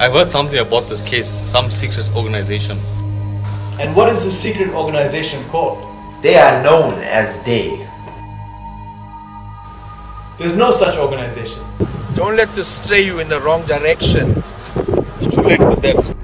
I heard something about this case, some secret organization. And what is the secret organization called? They are known as they. There's no such organization. Don't let this stray you in the wrong direction. It's too late for that.